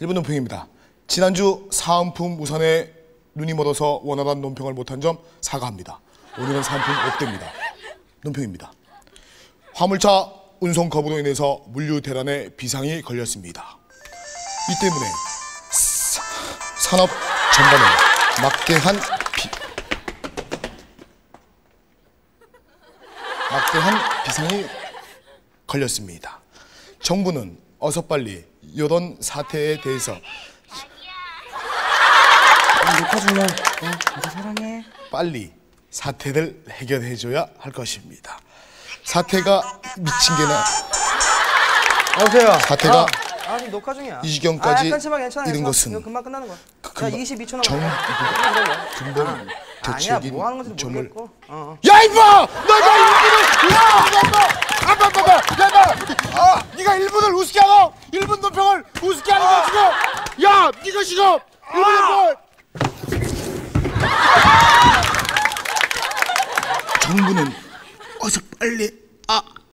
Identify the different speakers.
Speaker 1: 일본 논평입니다. 지난주 사은품 우산에 눈이 멀어서 원활한 논평을 못한 점 사과합니다. 오늘은 사은품 업됩니다. 논평입니다. 화물차 운송 거부로 인해서 물류 대란에 비상이 걸렸습니다. 이 때문에 사- 산업 전반에 막대한 비, 막대한 비상이 걸렸습니다. 정부는 어서 빨리 이런 사태에 대해서
Speaker 2: 녹화 중이야. 어, 사랑해.
Speaker 1: 빨리 사태를 해결해줘야 할 것입니다. 사태가 미친 게나
Speaker 2: 여보세요.
Speaker 1: 사태가
Speaker 2: 어. 아, 지금 녹화 중이야.
Speaker 1: 이 지경까지
Speaker 2: 아, 괜찮아. 괜찮아.
Speaker 1: 것은
Speaker 2: 이거 금방 끝나는 거야.
Speaker 1: 그
Speaker 2: 야,
Speaker 1: 금방
Speaker 2: 22초 남았어.
Speaker 1: 정- 근본
Speaker 2: 아니야,
Speaker 1: 대책인
Speaker 2: 뭐 하는 건지
Speaker 1: 점을
Speaker 2: 모르겠고. 어.
Speaker 1: 야 이봐! 너가 일본을 일본 논평을 우습게 하는 거야 지금. 야 니가 지금. 일본 논평을 정부는 어서 빨리 아.